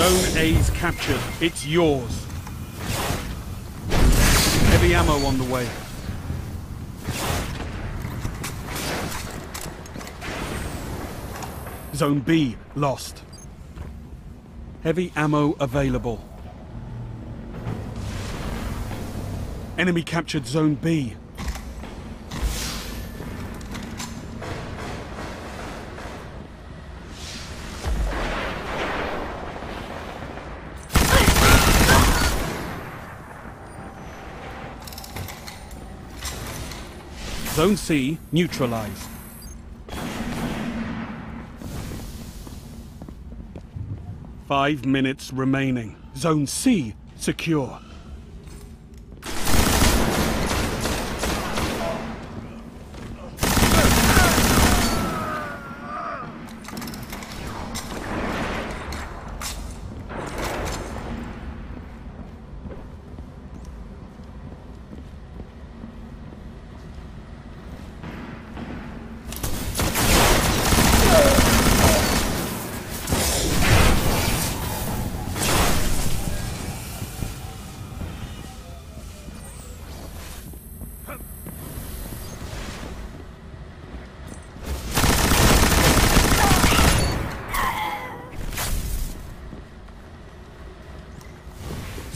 Zone A's captured. It's yours. Heavy ammo on the way. Zone B lost. Heavy ammo available. Enemy captured Zone B. Zone C neutralized. Five minutes remaining. Zone C secure.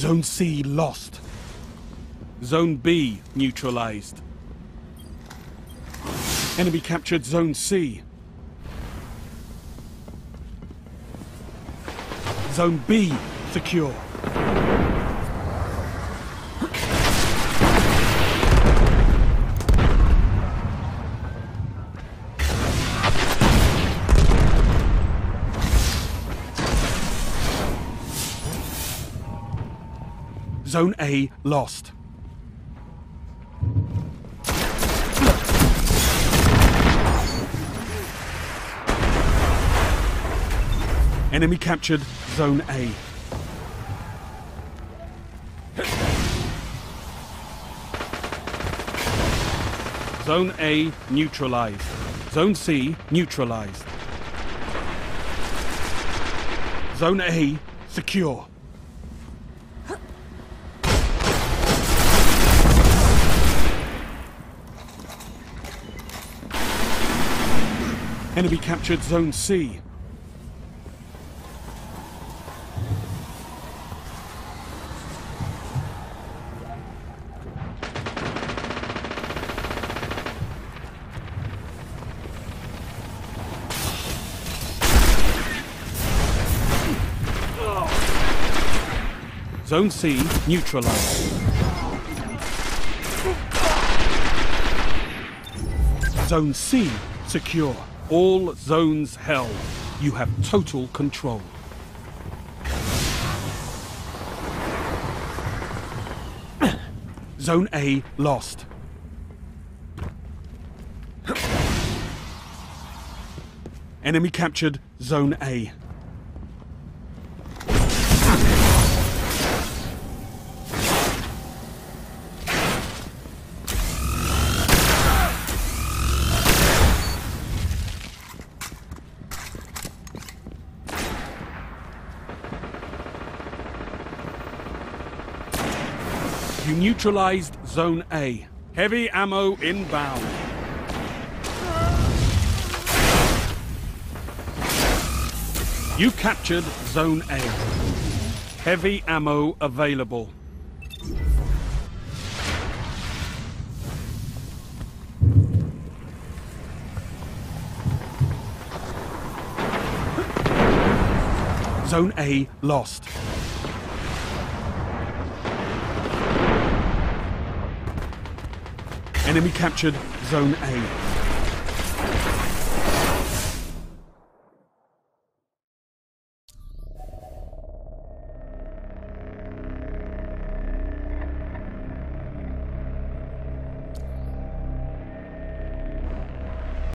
Zone C lost. Zone B neutralized. Enemy captured Zone C. Zone B secure. Zone A lost. Enemy captured Zone A. Zone A neutralized. Zone C neutralized. Zone A secure. Enemy captured Zone C. Zone C neutralized. Zone C secure. All zones held. You have total control. Zone A lost. Enemy captured Zone A. You neutralized Zone A. Heavy ammo inbound. You captured Zone A. Heavy ammo available. Zone A lost. Enemy captured Zone A.